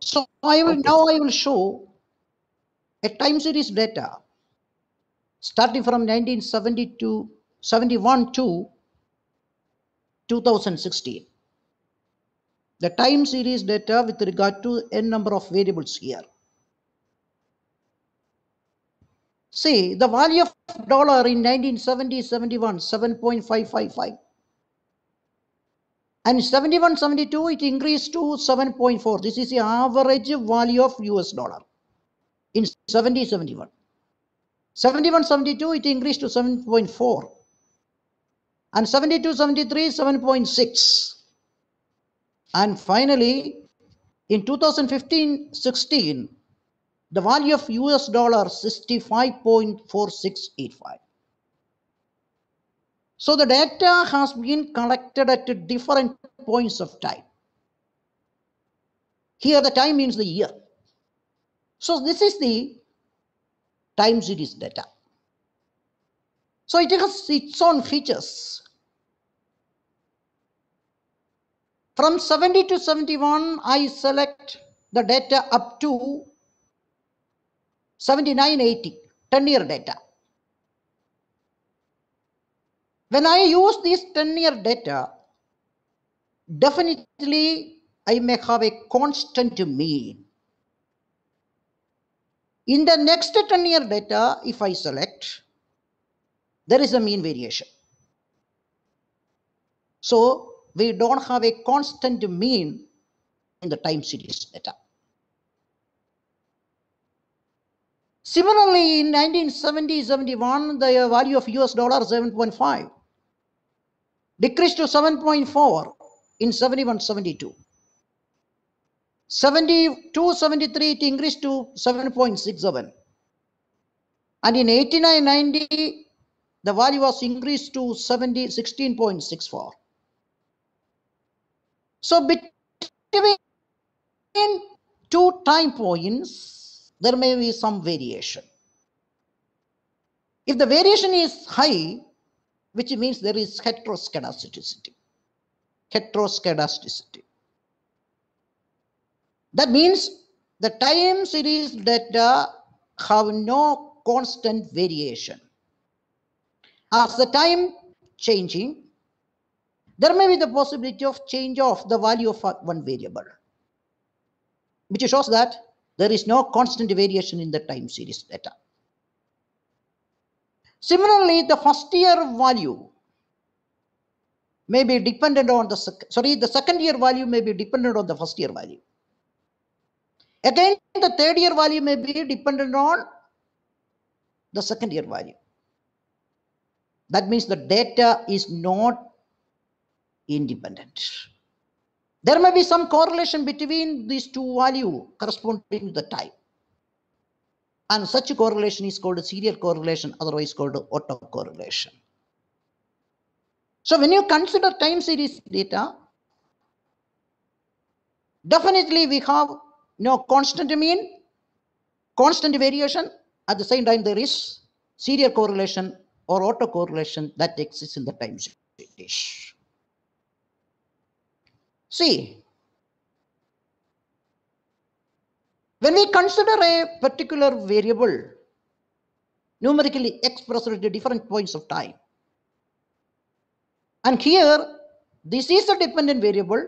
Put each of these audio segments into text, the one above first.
So I will Okay. now I will show a time series data starting from 1972 71 to 2016. The time series data with regard to n number of variables here. See, the value of dollar in 1970 71 7.555 and 71 72 it increased to 7.4 this is the average value of us dollar in 70 71 71 72 it increased to 7.4 and 72 73 7.6 and finally in 2015 16 the value of us dollar 65.4685 so the data has been collected at different points of time. Here the time means the year. So this is the time series data. So it has its own features. From 70 to 71, I select the data up to 7980, 10 year data. When I use this 10 year data, definitely I may have a constant mean. In the next 10 year data, if I select, there is a mean variation. So we don't have a constant mean in the time series data. Similarly, in 1970-71, the value of US dollar 7.5 decreased to 7.4 in 71-72. 72-73 it increased to 7.67. And in 89-90, the value was increased to 70, 16.64. So between two time points, there may be some variation. If the variation is high, which means there is heteroscedasticity. Heteroscedasticity. That means the time series data have no constant variation. As the time changing, there may be the possibility of change of the value of one variable, which shows that there is no constant variation in the time series data. Similarly, the first year value may be dependent on the, sorry, the second year value may be dependent on the first year value. Again, the third year value may be dependent on the second year value. That means the data is not independent. There may be some correlation between these two values corresponding to the time. And such a correlation is called a serial correlation, otherwise called autocorrelation. So when you consider time series data, definitely we have no constant mean, constant variation. At the same time, there is serial correlation or autocorrelation that exists in the time series. See, when we consider a particular variable numerically expressed at different points of time, and here this is a dependent variable,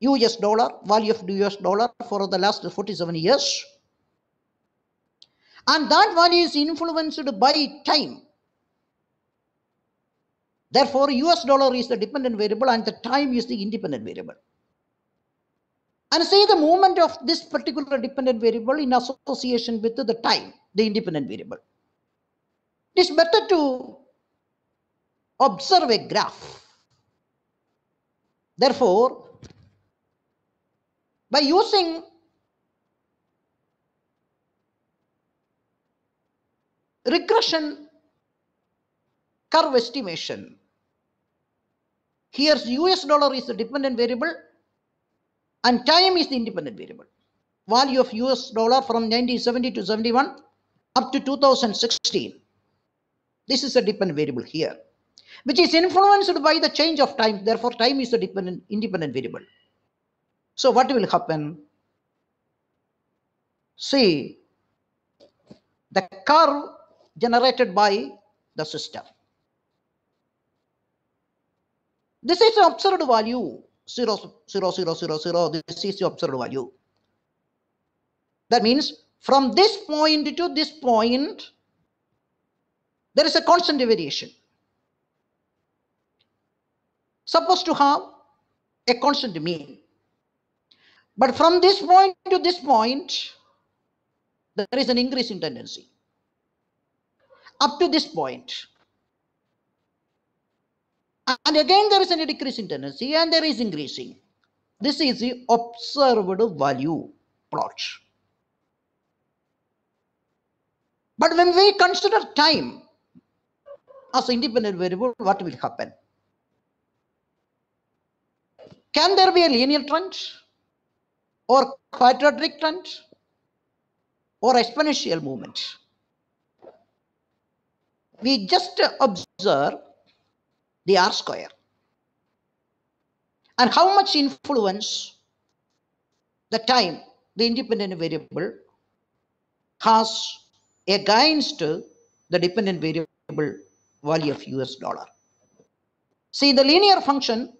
US dollar, value of US dollar for the last 47 years, and that value is influenced by time. Therefore, US dollar is the dependent variable and the time is the independent variable. And say the movement of this particular dependent variable in association with the time, the independent variable. It is better to observe a graph. Therefore, by using regression curve estimation, here US dollar is the dependent variable and time is the independent variable. Value of US dollar from 1970 to 71 up to 2016. This is a dependent variable here, which is influenced by the change of time. Therefore, time is the dependent independent variable. So what will happen? See, the curve generated by the system. This is the observed value 0, 0, 0, 0, 0. This is the observed value. That means from this point to this point, there is a constant variation. Supposed to have a constant mean. But from this point to this point, there is an increasing tendency. Up to this point. And again, there is a decreasing tendency and there is increasing. This is the observed value plot. But when we consider time as independent variable, what will happen? Can there be a linear trend or quadratic trend or exponential movement? We just observe the R square and how much influence the time, the independent variable, has against the dependent variable value of US dollar. See the linear function,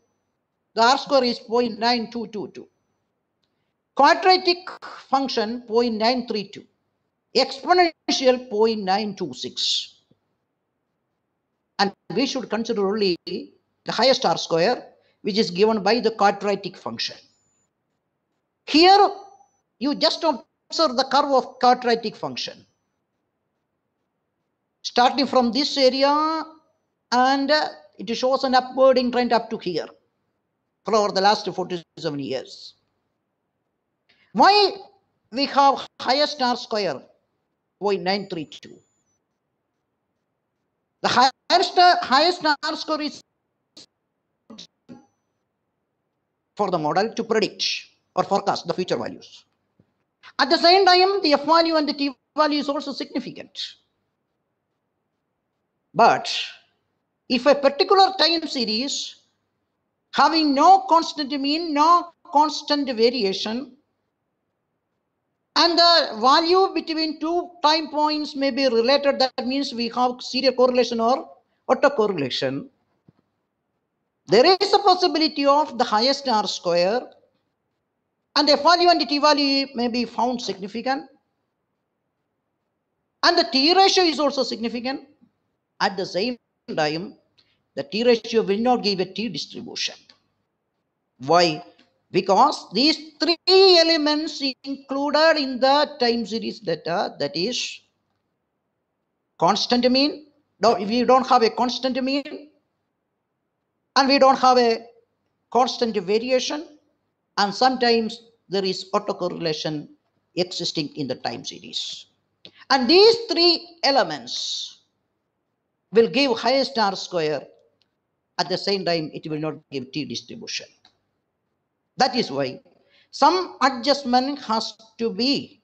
the R square is 0.9222. Quadratic function 0.932. Exponential 0.926. And we should consider only the highest R square, which is given by the quadratic function. Here, you just observe the curve of quadratic function starting from this area and it shows an upward trend up to here for over the last 47 years. Why we have highest R square 0.932? The highest, highest R score is for the model to predict or forecast the future values. At the same time, the F value and the T value is also significant. But if a particular time series having no constant mean, no constant variation, and the value between two time points may be related, that means we have serial correlation or autocorrelation. There is a possibility of the highest R square and the value and the t value may be found significant. And the t ratio is also significant. At the same time, the T ratio will not give a T distribution. Why? Because these three elements included in the time series data, that is constant mean. No, if we don't have a constant mean, and we don't have a constant variation, and sometimes there is autocorrelation existing in the time series. And these three elements will give highest R square. At the same time, it will not give T distribution. That is why some adjustment has to be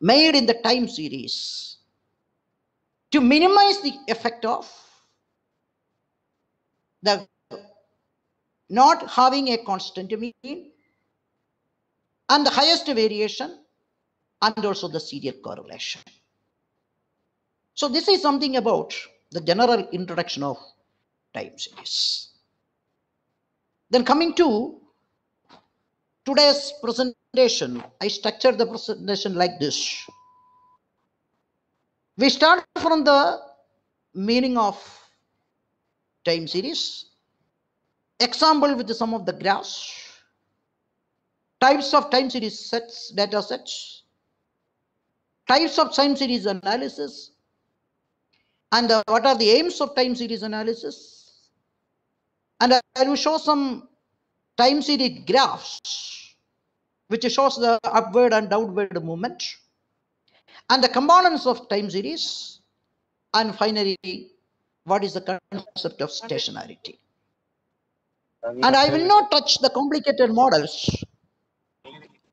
made in the time series to minimize the effect of the not having a constant mean and the highest variation and also the serial correlation. So this is something about the general introduction of time series. Then coming to today's presentation, I structured the presentation like this. We start from the meaning of time series, example with some of the graphs, types of time series sets, data sets, types of time series analysis, and uh, what are the aims of time series analysis? And uh, I will show some time series graphs which shows the upward and downward movement and the components of time series and finally what is the concept of stationarity and I will not touch the complicated models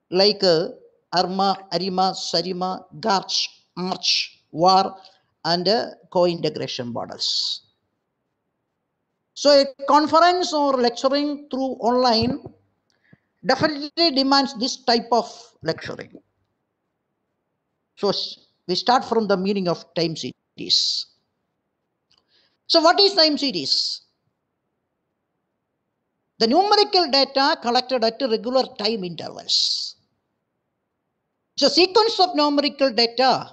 like uh, ARMA, ARIMA, SARIMA, GARCH, ARCH, VAR and uh, co-integration models. So a conference or lecturing through online definitely demands this type of lecturing. So we start from the meaning of time series. So what is time series? The numerical data collected at regular time intervals. So sequence of numerical data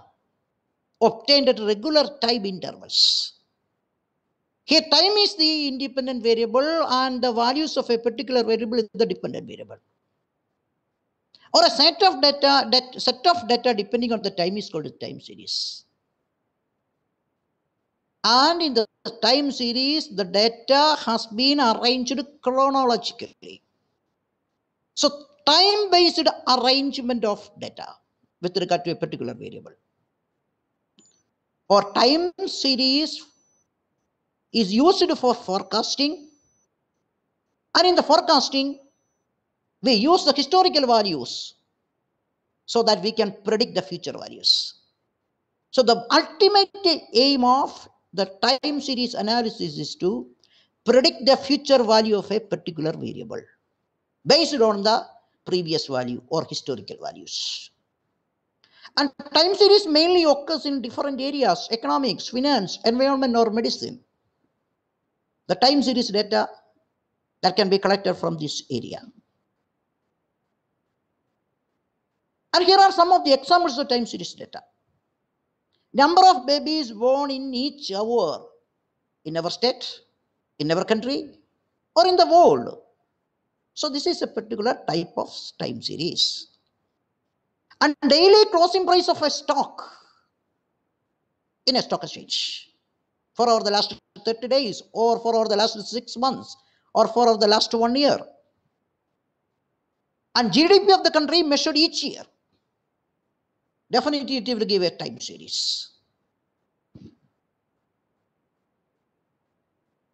obtained at regular time intervals. Here time is the independent variable and the values of a particular variable is the dependent variable. Or a set of data, that set of data depending on the time is called a time series. And in the time series, the data has been arranged chronologically. So time-based arrangement of data with regard to a particular variable. Or time series is used for forecasting. And in the forecasting, we use the historical values so that we can predict the future values. So the ultimate aim of the time series analysis is to predict the future value of a particular variable based on the previous value or historical values. And time series mainly occurs in different areas, economics, finance, environment or medicine the time series data that can be collected from this area. And here are some of the examples of time series data. Number of babies born in each hour in our state, in our country, or in the world. So this is a particular type of time series. And daily closing price of a stock in a stock exchange for over the last 30 days or for over the last six months or for over the last one year. And GDP of the country measured each year. Definitely it will give a time series.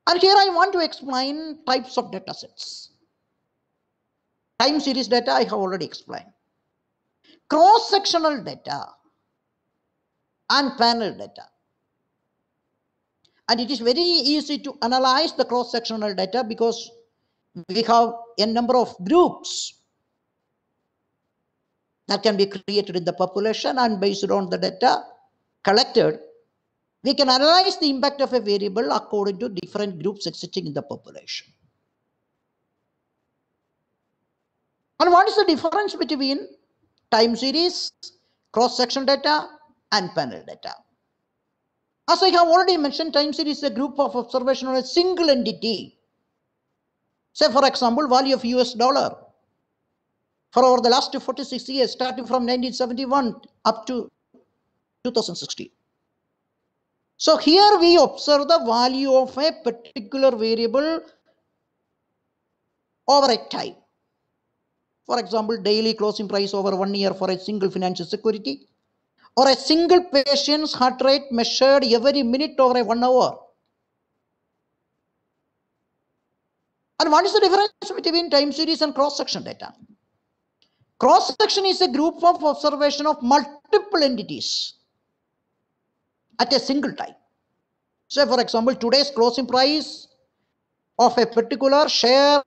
And here I want to explain types of data sets. Time series data I have already explained. Cross-sectional data and panel data. And it is very easy to analyze the cross-sectional data because we have a number of groups that can be created in the population and based on the data collected, we can analyze the impact of a variable according to different groups existing in the population. And what is the difference between time series, cross-section data and panel data? As I have already mentioned, time series is a group of observation on a single entity. Say, for example, value of US dollar for over the last 46 years, starting from 1971 up to 2016. So here we observe the value of a particular variable over a time. For example, daily closing price over one year for a single financial security or a single patient's heart rate measured every minute over a one hour. And what is the difference between time series and cross-section data? Cross-section is a group of observation of multiple entities at a single time. Say, for example, today's closing price of a particular share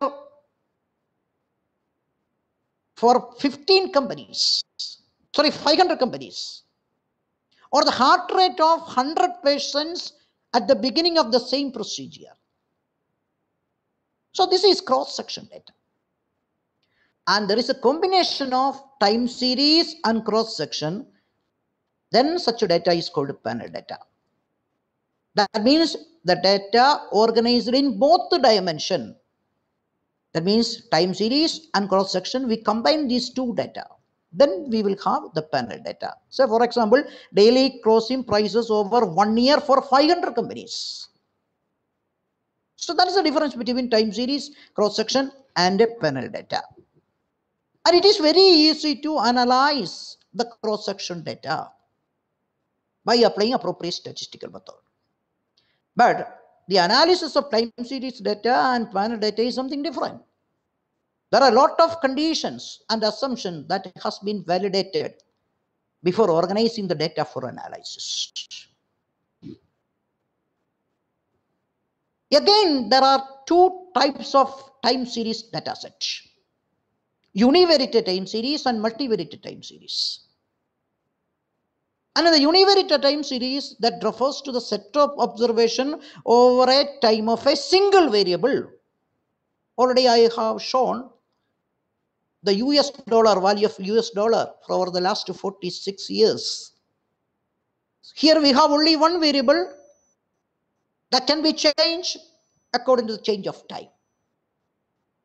for 15 companies, sorry, 500 companies or the heart rate of 100 patients at the beginning of the same procedure. So this is cross-section data. And there is a combination of time series and cross-section. Then such data is called panel data. That means the data organized in both the dimension. That means time series and cross-section, we combine these two data then we will have the panel data. So for example, daily closing prices over one year for 500 companies. So that is the difference between time series, cross-section and a panel data. And it is very easy to analyze the cross-section data by applying appropriate statistical method. But the analysis of time series data and panel data is something different. There are a lot of conditions and assumptions that has been validated before organizing the data for analysis. Again, there are two types of time series data sets. Univariate time series and multivariate time series. And the univariate time series that refers to the set of observation over a time of a single variable. Already I have shown the US dollar value of US dollar for over the last 46 years. Here we have only one variable that can be changed according to the change of time.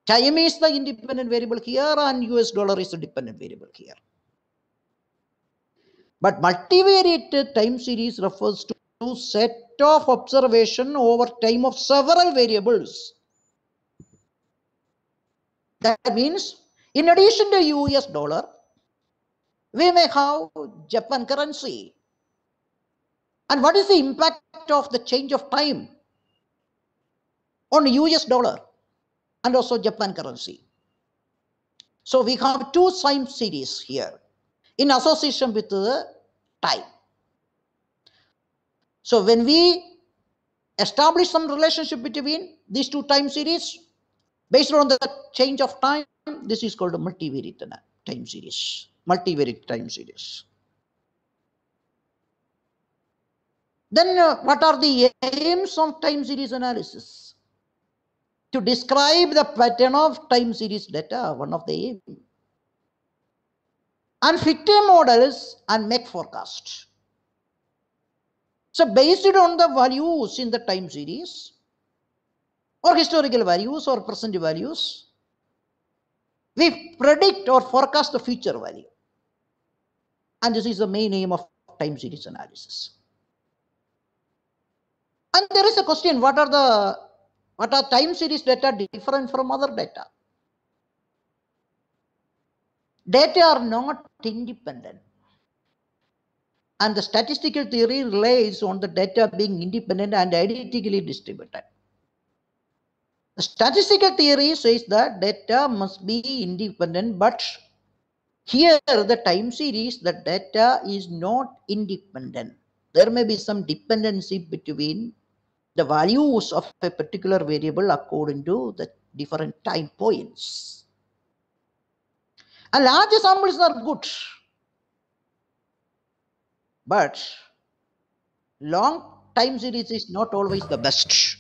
Time is the independent variable here and US dollar is the dependent variable here. But multivariate time series refers to a set of observation over time of several variables. That means in addition to US dollar, we may have Japan currency. And what is the impact of the change of time on US dollar and also Japan currency? So we have two time series here in association with the time. So when we establish some relationship between these two time series based on the change of time, this is called a multivariate time series. Multivariate time series. Then uh, what are the aims of time series analysis? To describe the pattern of time series data, one of the aim. and fit models and make forecast. So based on the values in the time series or historical values or present values, we predict or forecast the future value. And this is the main aim of time series analysis. And there is a question, what are the what are time series data different from other data? Data are not independent. And the statistical theory relies on the data being independent and identically distributed. The statistical theory says that data must be independent, but here the time series, the data is not independent. There may be some dependency between the values of a particular variable according to the different time points. And large samples are good. But long time series is not always the best.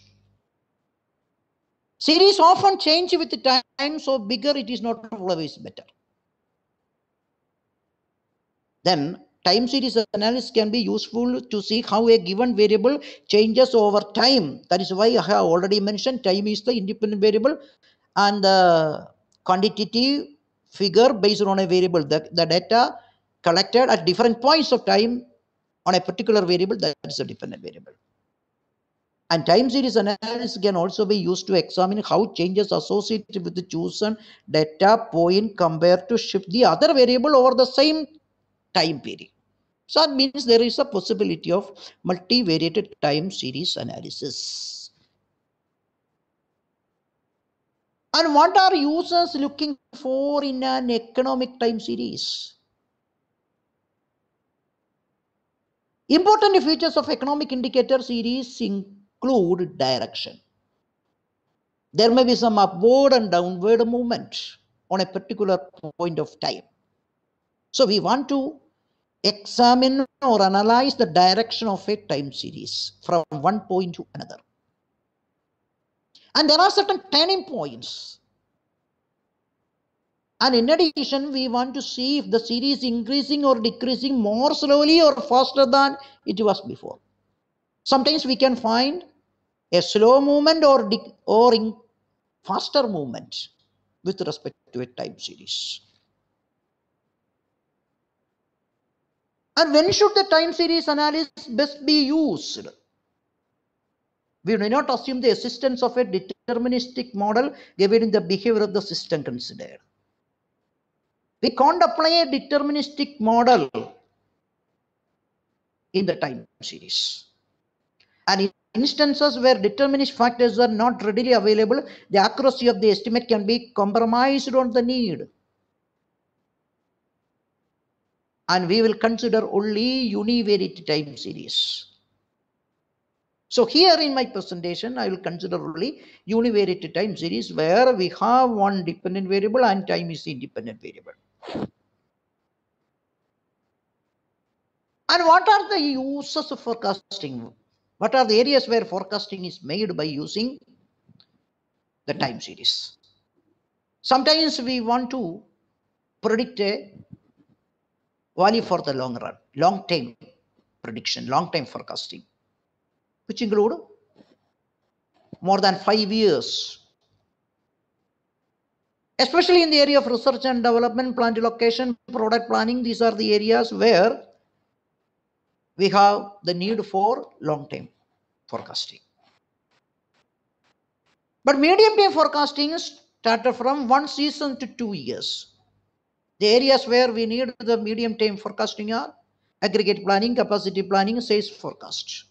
Series often change with the time, so bigger it is not always better. Then time series analysis can be useful to see how a given variable changes over time. That is why I have already mentioned time is the independent variable and the quantitative figure based on a variable. The, the data collected at different points of time on a particular variable that is a dependent variable. And time series analysis can also be used to examine how changes associated with the chosen data point compared to shift the other variable over the same time period. So that means there is a possibility of multivariate time series analysis. And what are users looking for in an economic time series? Important features of economic indicator series include direction. There may be some upward and downward movement on a particular point of time. So we want to examine or analyze the direction of a time series from one point to another. And there are certain turning points. And in addition, we want to see if the series is increasing or decreasing more slowly or faster than it was before. Sometimes we can find a slow movement or, or faster movement with respect to a time series. And when should the time series analysis best be used? We may not assume the existence of a deterministic model given in the behavior of the system considered. We can't apply a deterministic model in the time series. And in instances where deterministic factors are not readily available, the accuracy of the estimate can be compromised on the need. And we will consider only univariate time series. So here in my presentation, I will consider only univariate time series where we have one dependent variable and time is the independent variable. And what are the uses of forecasting? What are the areas where forecasting is made by using the time series? Sometimes we want to predict a value for the long run, long time prediction, long time forecasting, which include more than five years. Especially in the area of research and development, plant location, product planning, these are the areas where we have the need for long time forecasting. But medium term forecasting is started from one season to two years. The areas where we need the medium term forecasting are aggregate planning, capacity planning, sales forecast.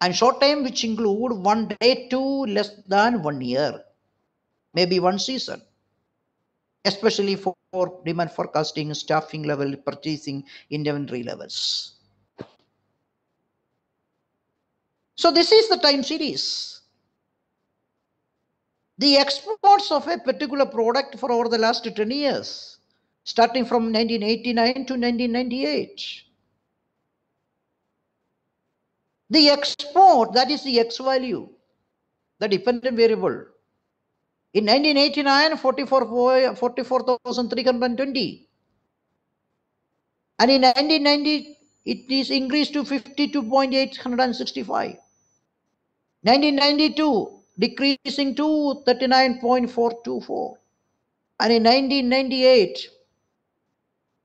And short time, which include one day to less than one year, maybe one season, especially for demand forecasting, staffing level, purchasing, inventory levels. So this is the time series. The exports of a particular product for over the last 10 years, starting from 1989 to 1998. The export, that is the X value, the dependent variable. In 1989, 44 44,320. And in 1990, it is increased to 52.865. 1992, decreasing to 39.424. And in 1998,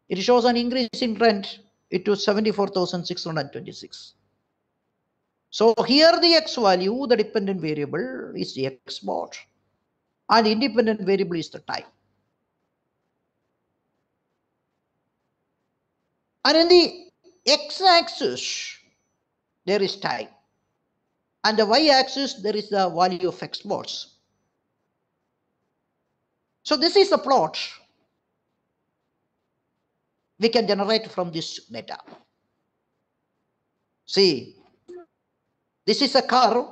it shows an increasing trend. It was 74,626. So here the x value, the dependent variable is the export and the independent variable is the time. And in the x-axis, there is time. And the y-axis, there is the value of exports. So this is the plot we can generate from this data. See, this is a curve.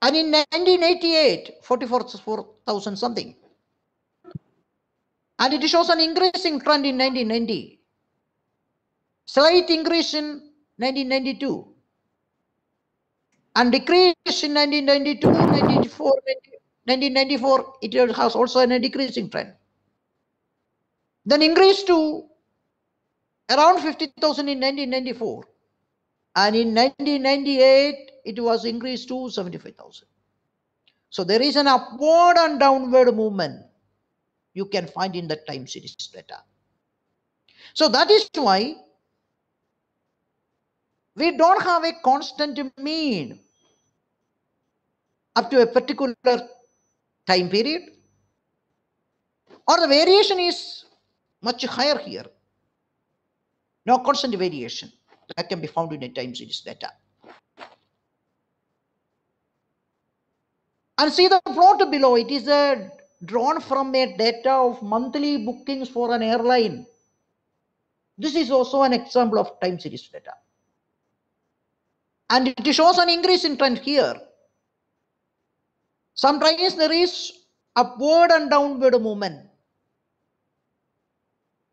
And in 1988, 44,000 something. And it shows an increasing trend in 1990. Slight increase in 1992. And decrease in 1992, 1994, 1994, it has also a decreasing trend. Then increased to around 50,000 in 1994. And in 1998, it was increased to 75,000. So there is an upward and downward movement you can find in the time series data. So that is why we don't have a constant mean up to a particular time period or the variation is much higher here. No constant variation that can be found in a time series data. And see the plot below, it is a drawn from a data of monthly bookings for an airline. This is also an example of time series data. And it shows an increase in trend here. Sometimes there is upward and downward movement.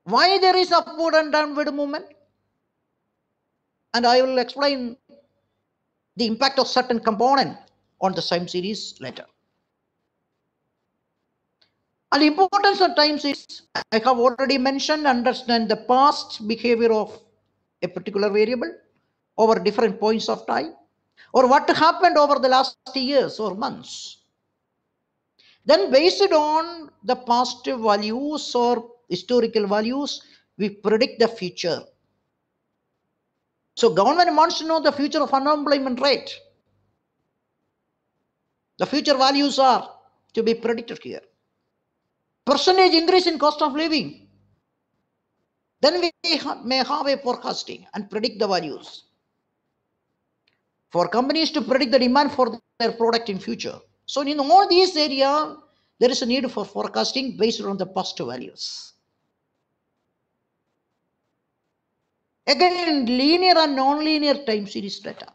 Why there is upward and downward movement? And I will explain the impact of certain component on the time series later. And importance of time series, I have already mentioned, understand the past behavior of a particular variable over different points of time or what happened over the last years or months. Then based on the past values or historical values, we predict the future. So government wants to know the future of unemployment rate. The future values are to be predicted here. Percentage increase in cost of living. Then we may have a forecasting and predict the values. For companies to predict the demand for their product in future. So in all these areas, there is a need for forecasting based on the past values. Again, linear and non-linear time series data.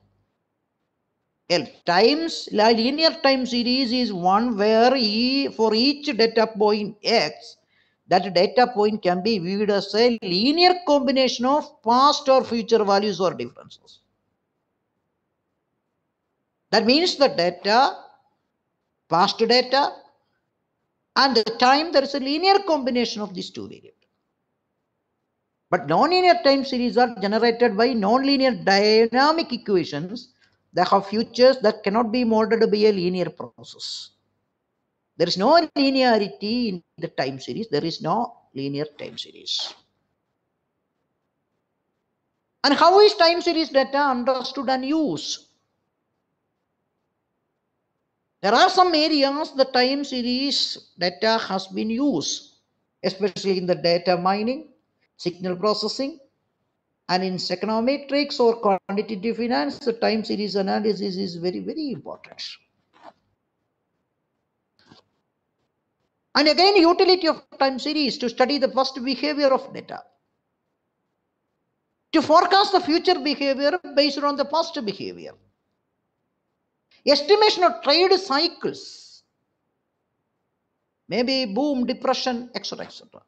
A times linear time series is one where e, for each data point x, that data point can be viewed as a linear combination of past or future values or differences. That means the data, past data, and the time there is a linear combination of these two variables. But nonlinear time series are generated by nonlinear dynamic equations that have features that cannot be modeled by a linear process. There is no linearity in the time series. There is no linear time series. And how is time series data understood and used? There are some areas the time series data has been used, especially in the data mining, signal processing, and in econometrics or quantitative finance, the time series analysis is very, very important. And again, utility of time series to study the past behavior of data. To forecast the future behavior based on the past behavior. Estimation of trade cycles. Maybe boom, depression, etc. etc.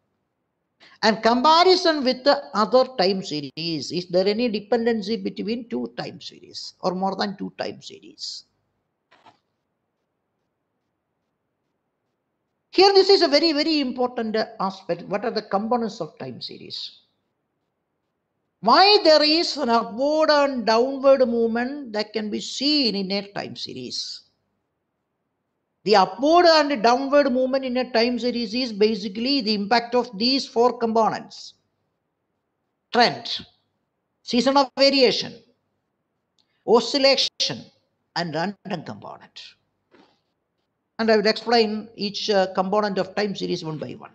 And comparison with the other time series. Is there any dependency between two time series or more than two time series? Here, this is a very, very important aspect. What are the components of time series? Why there is an upward and downward movement that can be seen in a time series? The upward and downward movement in a time series is basically the impact of these four components. Trend, seasonal variation, oscillation, and random component and I will explain each uh, component of time series one by one.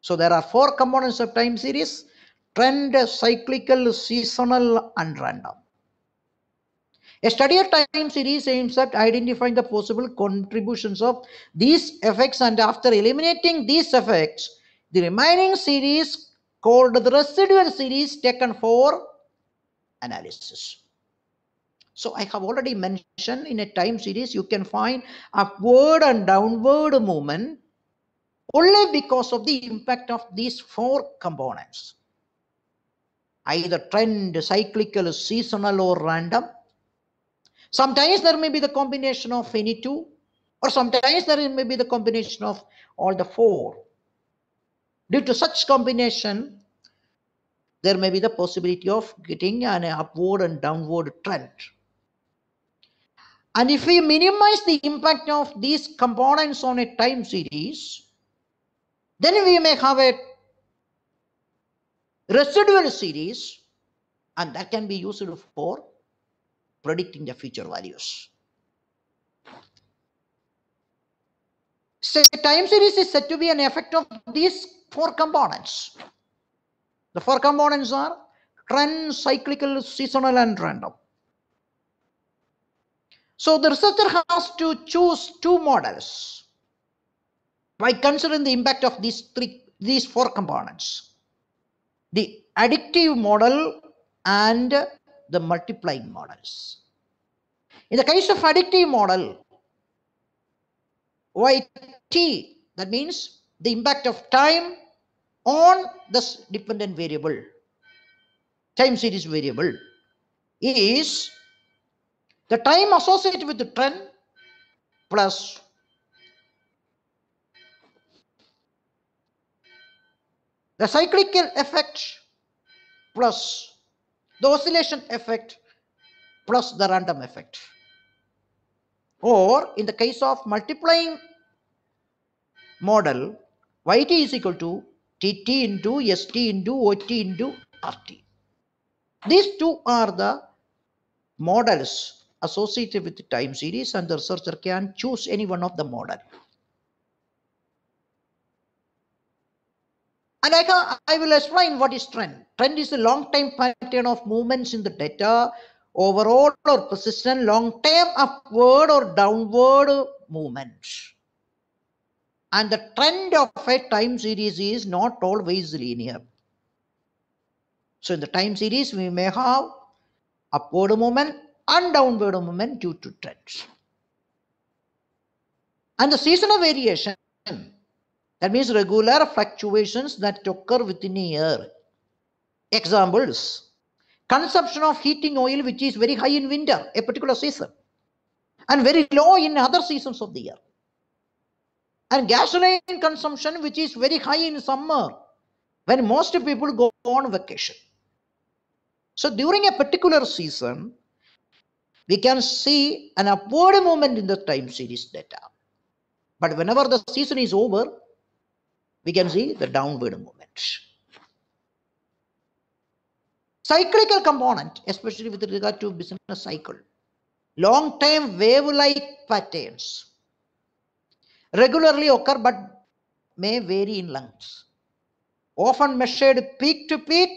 So there are four components of time series, trend, cyclical, seasonal and random. A study of time series aims at identifying the possible contributions of these effects and after eliminating these effects, the remaining series called the residual series taken for analysis. So I have already mentioned in a time series, you can find upward and downward movement only because of the impact of these four components. Either trend, cyclical, seasonal or random. Sometimes there may be the combination of any two or sometimes there may be the combination of all the four. Due to such combination, there may be the possibility of getting an upward and downward trend. And if we minimize the impact of these components on a time series, then we may have a residual series and that can be used for predicting the future values. So time series is said to be an effect of these four components. The four components are trend, cyclical, seasonal and random. So the researcher has to choose two models by considering the impact of these three, these four components. The additive model and the multiplying models. In the case of additive model, YT, that means the impact of time on this dependent variable, time series variable, is the time associated with the trend plus the cyclical effect plus the oscillation effect plus the random effect. Or in the case of multiplying model, yt is equal to tt into st into ot into rt. These two are the models associated with the time series and the researcher can choose any one of the model. And I, I will explain what is trend. Trend is a long time pattern of movements in the data, overall or persistent long term upward or downward movement. And the trend of a time series is not always linear. So in the time series, we may have upward movement and downward movement due to trends. And the seasonal variation, that means regular fluctuations that occur within a year. Examples consumption of heating oil, which is very high in winter, a particular season, and very low in other seasons of the year. And gasoline consumption, which is very high in summer, when most people go on vacation. So during a particular season, we can see an upward movement in the time series data. But whenever the season is over, we can see the downward movement. Cyclical component, especially with regard to business cycle, long-time wave-like patterns regularly occur but may vary in lengths, often measured peak to peak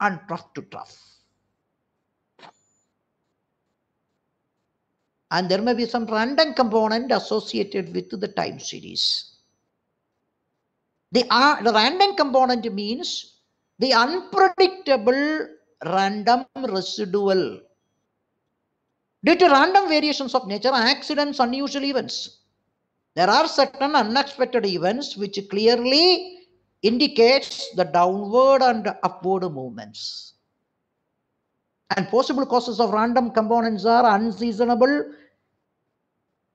and trough to trough. And there may be some random component associated with the time series. The, uh, the random component means the unpredictable random residual. Due to random variations of nature, accidents, unusual events, there are certain unexpected events which clearly indicates the downward and upward movements. And possible causes of random components are unseasonable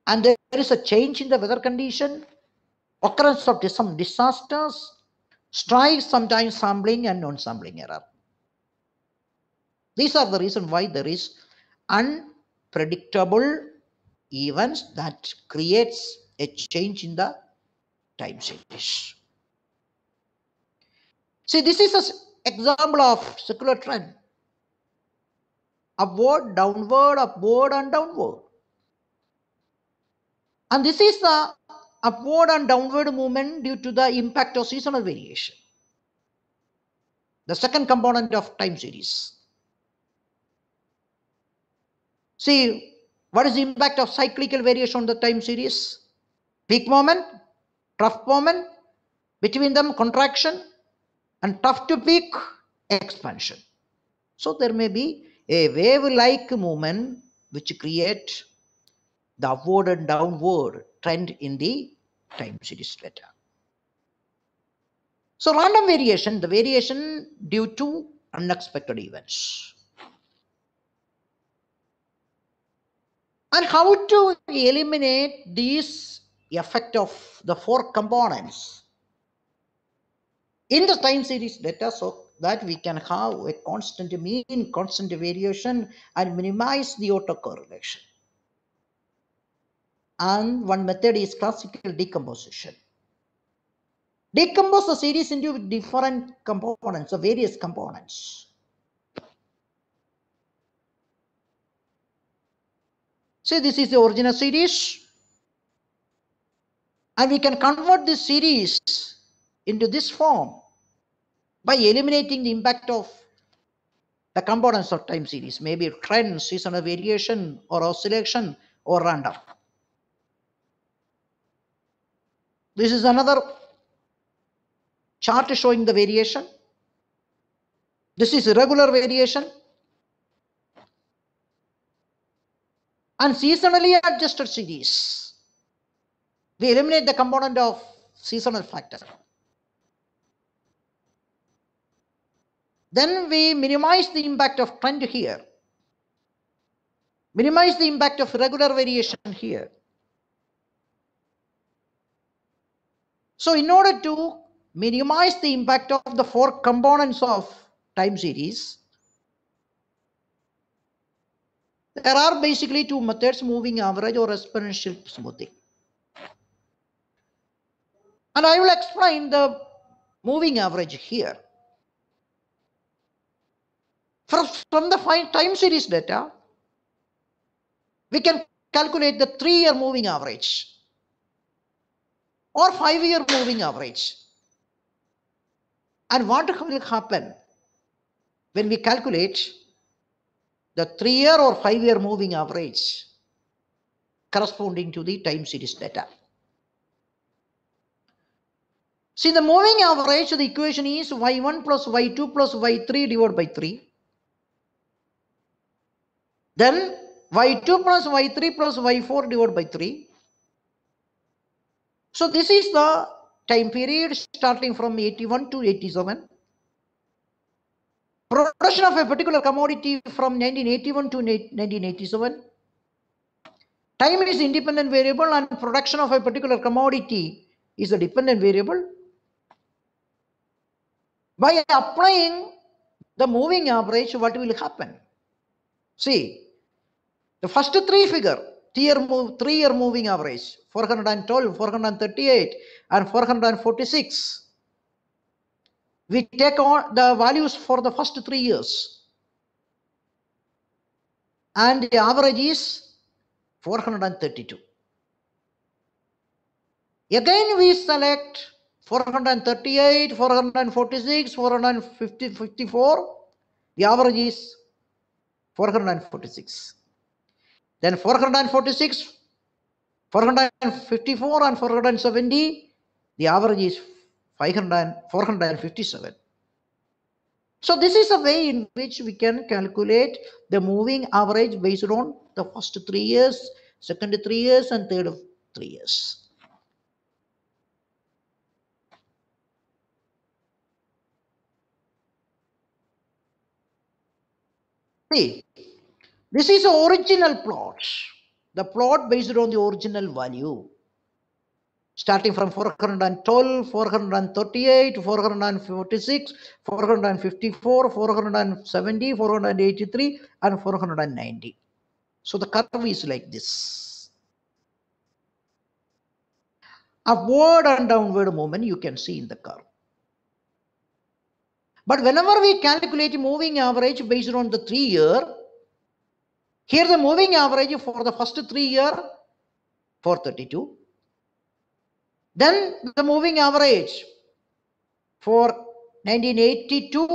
and there is a change in the weather condition, occurrence of some disasters, strikes, sometimes sampling and non-sampling error. These are the reason why there is unpredictable events that creates a change in the time series. See, this is an example of circular trend. Upward, downward, upward and downward. And this is the upward and downward movement due to the impact of seasonal variation. The second component of time series. See, what is the impact of cyclical variation on the time series? Peak moment, trough moment, between them contraction, and trough to peak expansion. So there may be a wave-like movement which create the upward and downward trend in the time series data. So random variation, the variation due to unexpected events. And how to eliminate these effect of the four components in the time series data so that we can have a constant mean, constant variation and minimize the autocorrelation. And one method is classical decomposition. Decompose the series into different components, or various components. Say this is the original series. And we can convert this series into this form by eliminating the impact of the components of time series, maybe trend, seasonal variation, or oscillation, or random. This is another chart showing the variation. This is irregular variation. And seasonally adjusted series. We eliminate the component of seasonal factor. Then we minimize the impact of trend here. Minimize the impact of regular variation here. So in order to minimize the impact of the four components of time series, there are basically two methods, moving average or exponential smoothing. And I will explain the moving average here. From, the time series data, we can calculate the three-year moving average or five-year moving average. And what will happen when we calculate the three-year or five-year moving average corresponding to the time series data. See the moving average, the equation is y1 plus y2 plus y3 divided by 3. Then y2 plus y3 plus y4 divided by 3. So this is the time period starting from 81 to 87. Production of a particular commodity from 1981 to 1987. Time is independent variable and production of a particular commodity is a dependent variable. By applying the moving average, what will happen? See, the first three figure, three-year move, three-year moving average, 412, 438, and 446. We take on the values for the first three years. And the average is 432. Again, we select 438, 446, 450, 54. The average is 446. Then 446, 454 and 470, the average is 500, 457. So this is a way in which we can calculate the moving average based on the first three years, second three years and third three years. See, this is the original plot. The plot based on the original value. Starting from 412, 438, 446, 454, 470, 483, and 490. So the curve is like this. Upward and downward movement you can see in the curve. But whenever we calculate moving average based on the three year, here the moving average for the first three year 432. Then the moving average for 1982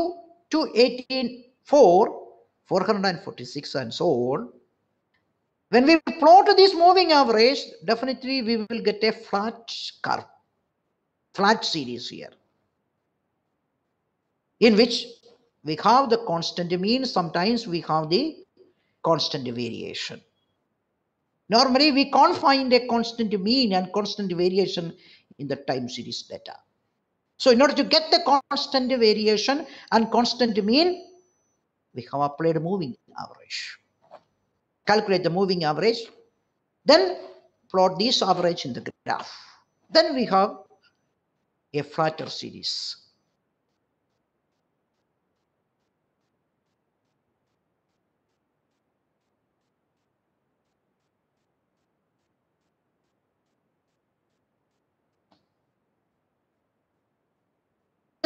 to 184 446 and so on. When we plot this moving average, definitely we will get a flat curve, flat series here in which we have the constant mean, sometimes we have the constant variation. Normally, we can't find a constant mean and constant variation in the time series data. So, in order to get the constant variation and constant mean, we have applied moving average. Calculate the moving average, then plot this average in the graph. Then we have a flatter series.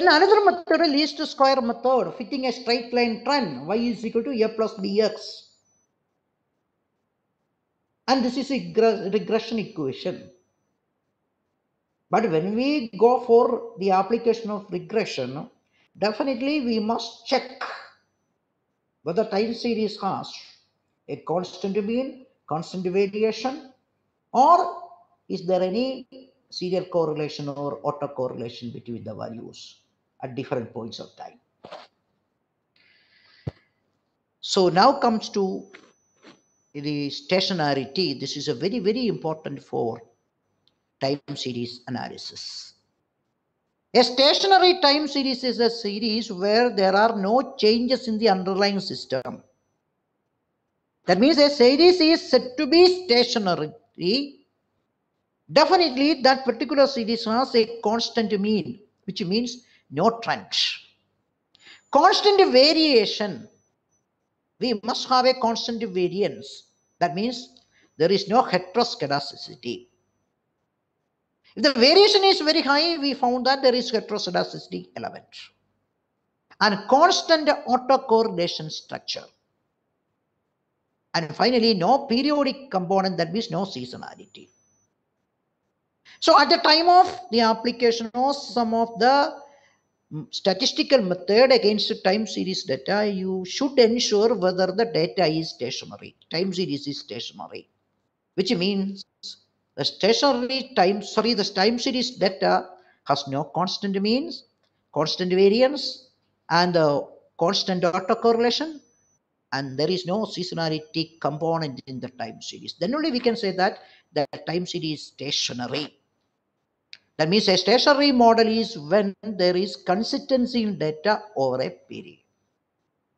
Another method, least square method, fitting a straight line trend, y is equal to a plus bx. And this is a regression equation. But when we go for the application of regression, definitely we must check whether time series has a constant mean, constant variation, or is there any serial correlation or autocorrelation between the values at different points of time. So now comes to the stationarity. This is a very, very important for time series analysis. A stationary time series is a series where there are no changes in the underlying system. That means a series is said to be stationary. Definitely that particular series has a constant mean, which means no trend. Constant variation. We must have a constant variance. That means there is no heteroscedasticity. If the variation is very high, we found that there is heteroscedasticity element. And constant autocorrelation structure. And finally, no periodic component, that means no seasonality. So at the time of the application of some of the Mm, statistical method against time series data, you should ensure whether the data is stationary. Time series is stationary, which means the stationary time, sorry, the time series data has no constant means, constant variance, and the constant autocorrelation, and there is no seasonality component in the time series. Then only we can say that the time series is stationary. That means a stationary model is when there is consistency in data over a period.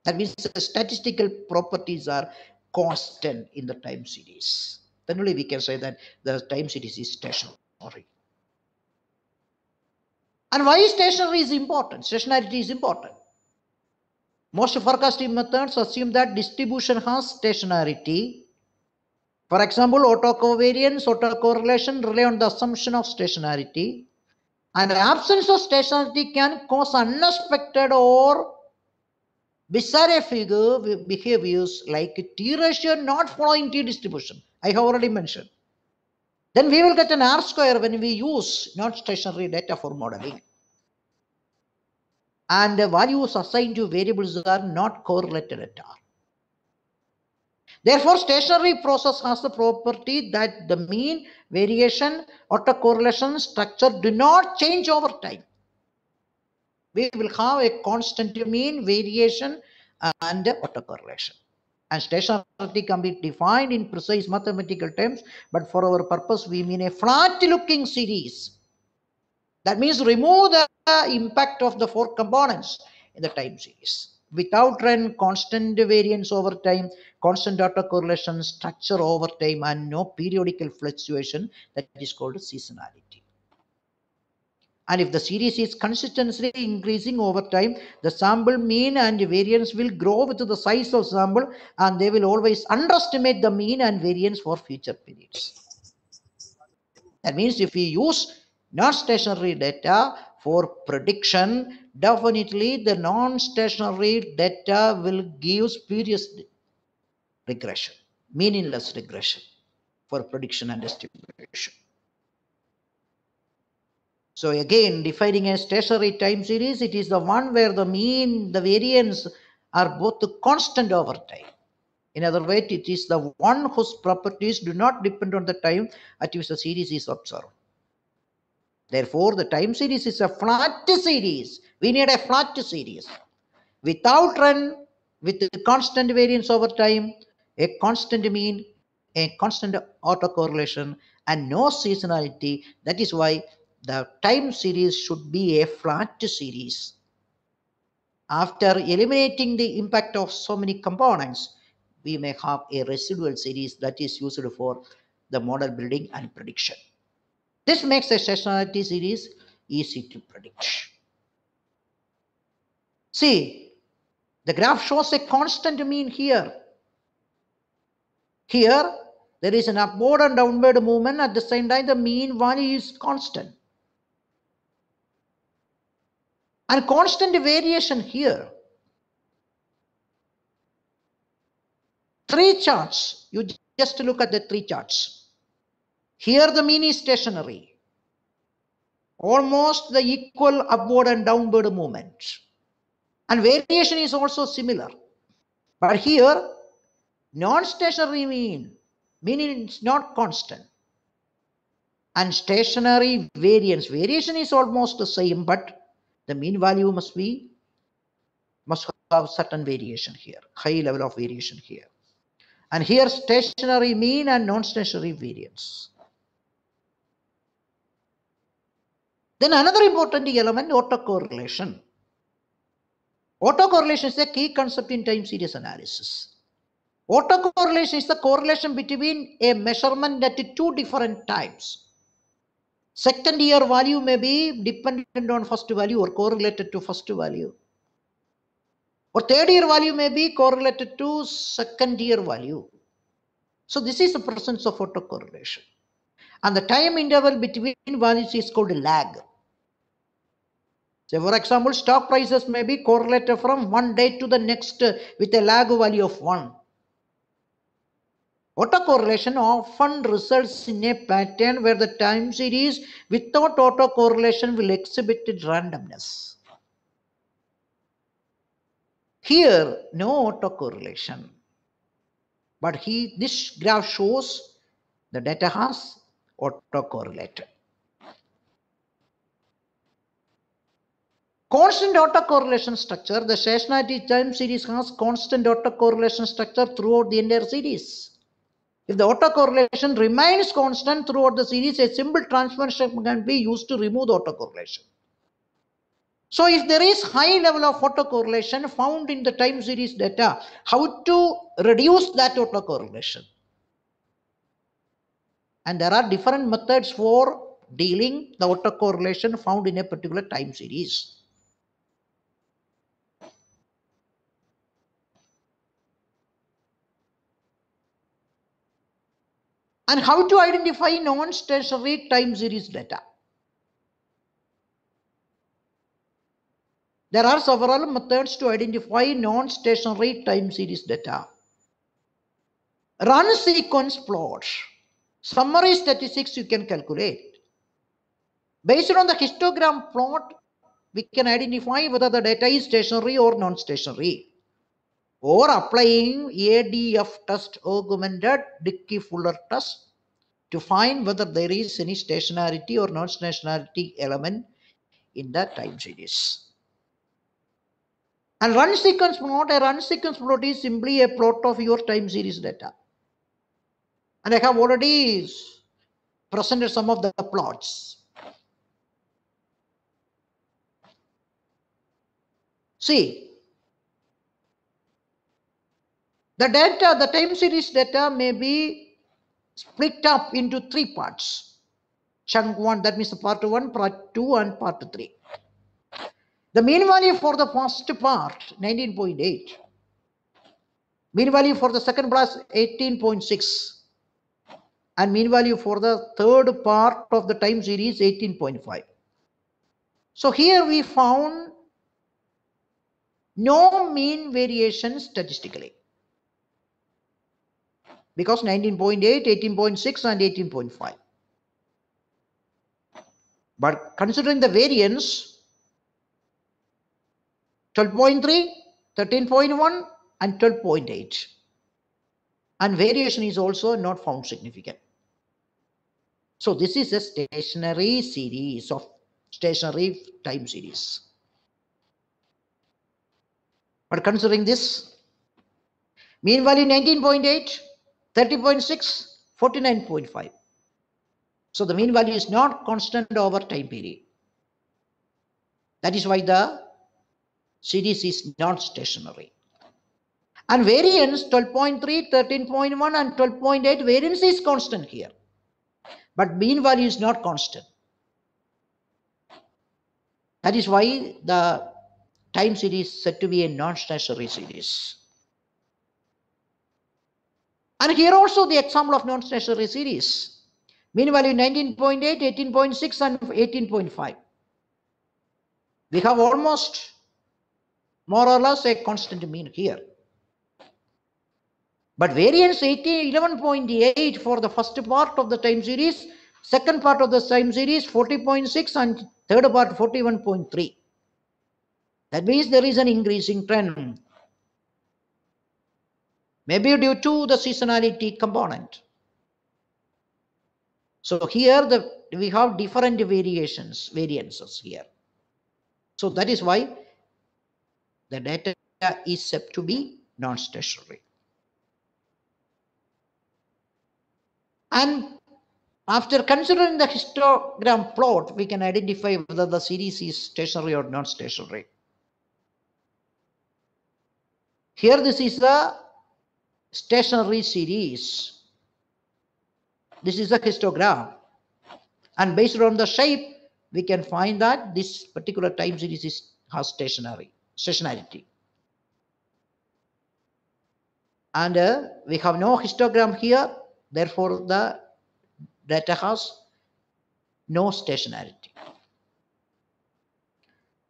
That means the statistical properties are constant in the time series. Then only we can say that the time series is stationary. And why stationary is important? Stationarity is important. Most forecasting methods assume that distribution has stationarity. For example, autocovariance, autocorrelation rely on the assumption of stationarity. And absence of stationarity can cause unexpected or bizarre figure behaviors like T ratio not following T distribution. I have already mentioned. Then we will get an R square when we use non-stationary data for modeling. And the values assigned to variables are not correlated at all. Therefore, stationary process has the property that the mean, variation, autocorrelation structure do not change over time. We will have a constant mean, variation, and autocorrelation. And stationarity can be defined in precise mathematical terms, but for our purpose, we mean a flat looking series. That means remove the impact of the four components in the time series. Without trend, constant variance over time, constant autocorrelation, structure over time, and no periodical fluctuation that is called seasonality. And if the series is consistently increasing over time, the sample mean and variance will grow with the size of sample and they will always underestimate the mean and variance for future periods. That means if we use non-stationary data for prediction, definitely the non-stationary data will give spurious regression, meaningless regression for prediction and estimation. So again, defining a stationary time series, it is the one where the mean, the variance are both constant over time. In other words, it is the one whose properties do not depend on the time at which the series is observed. Therefore, the time series is a flat series. We need a flat series. Without run, with constant variance over time, a constant mean, a constant autocorrelation, and no seasonality. That is why the time series should be a flat series. After eliminating the impact of so many components, we may have a residual series that is used for the model building and prediction. This makes a seasonality series easy to predict. See, the graph shows a constant mean here. Here, there is an upward and downward movement. At the same time, the mean value is constant. and constant variation here. Three charts, you just look at the three charts. Here the mean is stationary, almost the equal upward and downward movement. And variation is also similar. But here, non-stationary mean, meaning it's not constant. And stationary variance, variation is almost the same, but the mean value must be must have certain variation here high level of variation here. And here stationary mean and non-stationary variance. Then another important element autocorrelation. Autocorrelation is a key concept in time series analysis autocorrelation is the correlation between a measurement at two different times Second year value may be dependent on first value or correlated to first value. Or third year value may be correlated to second year value. So this is the presence of autocorrelation. And the time interval between values is called lag. So for example, stock prices may be correlated from one day to the next with a lag value of 1. Autocorrelation often results in a pattern where the time series without autocorrelation will exhibit randomness. Here, no autocorrelation. But he, this graph shows the data has autocorrelated. constant autocorrelation structure, the stationarity time series has constant autocorrelation structure throughout the entire series. If the autocorrelation remains constant throughout the series, a simple transformation can be used to remove the autocorrelation. So if there is high level of autocorrelation found in the time series data, how to reduce that autocorrelation? And there are different methods for dealing the autocorrelation found in a particular time series. And how to identify non-stationary time series data? There are several methods to identify non-stationary time series data. Run sequence plots. Summary statistics you can calculate. Based on the histogram plot, we can identify whether the data is stationary or non-stationary. Or applying ADF test augmented Dickey-Fuller test to find whether there is any stationarity or non-stationarity element in the time series. And run sequence plot, a run sequence plot is simply a plot of your time series data. And I have already presented some of the plots. See, the data, the time series data may be split up into three parts. Chunk 1, that means the part 1, part 2 and part 3. The mean value for the first part, 19.8. Mean value for the second part, 18.6. And mean value for the third part of the time series, 18.5. So here we found no mean variation statistically. Because 19.8, 18.6 and 18.5. But considering the variance, 12.3, 13.1 and 12.8. And variation is also not found significant. So this is a stationary series of stationary time series. But considering this, mean value 19.8, 30.6, 49.5. So the mean value is not constant over time period. That is why the series is not stationary. And variance 12.3, 13.1 and 12.8 variance is constant here. But mean value is not constant. That is why the time series is said to be a non-stationary series. And here also the example of non-stationary series. Mean value 19.8, 18.6 and 18.5. We have almost more or less a constant mean here. But variance 18, 11.8 for the first part of the time series, second part of the time series 40.6 and third part 41.3. That means there is an increasing trend. Maybe due to the seasonality component. So here the we have different variations, variances here. So that is why the data is said to be non-stationary. And after considering the histogram plot, we can identify whether the series is stationary or non-stationary. Here this is the stationary series. This is the histogram. And based on the shape, we can find that this particular time series is, has stationary, stationarity. And uh, we have no histogram here, therefore the data has no stationarity.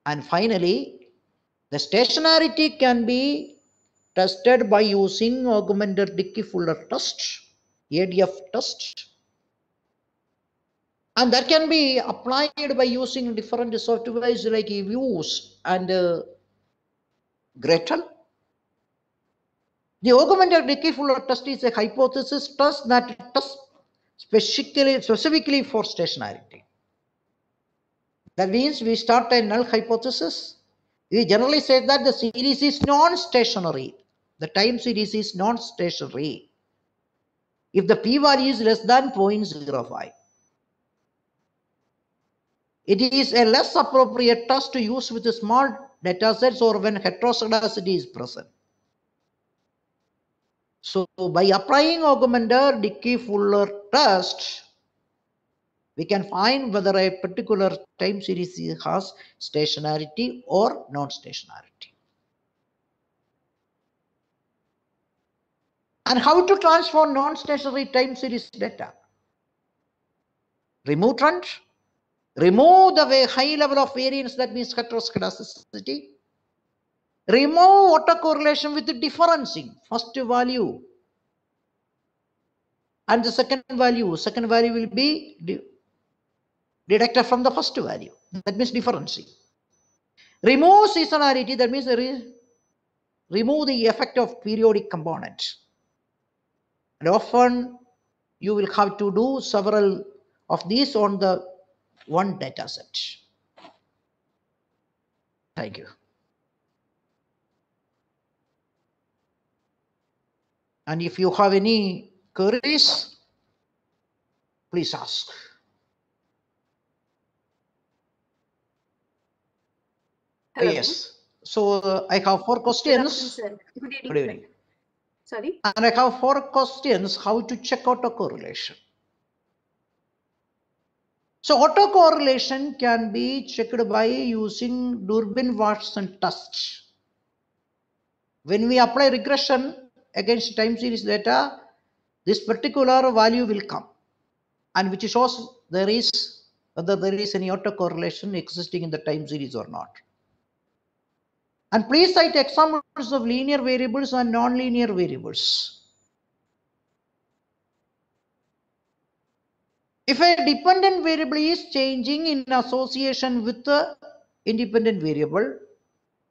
And finally, the stationarity can be tested by using augmented Dickey-Fuller test, ADF test. And that can be applied by using different softwares like Views and uh, Gretl. The augmented Dickey-Fuller test is a hypothesis test that tests specifically, specifically for stationarity. That means we start a null hypothesis. We generally say that the series is non-stationary. The time series is non-stationary. If the p-value is less than 0.05. It is a less appropriate test to use with small data sets or when heteroscedasticity is present. So by applying augmented Dickey-Fuller test, we can find whether a particular time series has stationarity or non-stationarity. And how to transform non-stationary time series data? Remove trend, remove the high level of variance that means heteroscedasticity, remove autocorrelation with the differencing, first value. And the second value, second value will be deducted from the first value. That means differencing. Remove seasonality, that means re remove the effect of periodic component. And often you will have to do several of these on the one data set. Thank you. And if you have any queries, please ask. Hello. Yes. So uh, I have four Good afternoon, questions. Good evening. Good evening. Sorry. And I have four questions how to check autocorrelation. So autocorrelation can be checked by using Durbin-Watson test. When we apply regression against time series data, this particular value will come and which shows there is whether there is any autocorrelation existing in the time series or not. And please cite examples of linear variables and nonlinear variables. If a dependent variable is changing in association with the independent variable,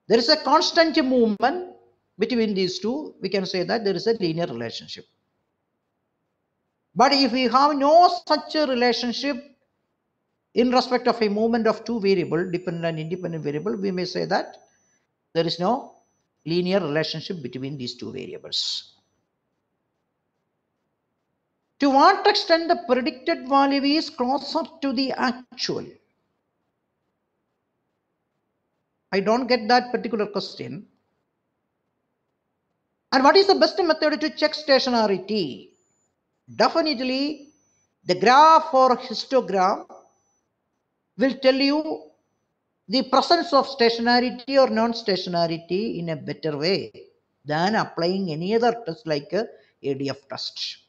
there is a constant movement between these two. We can say that there is a linear relationship. But if we have no such a relationship in respect of a movement of two variable, dependent and independent variable, we may say that there is no linear relationship between these two variables. To what extent the predicted value is closer to the actual? I don't get that particular question. And what is the best method to check stationarity? Definitely, the graph or histogram will tell you the presence of stationarity or non-stationarity in a better way than applying any other test like a ADF test.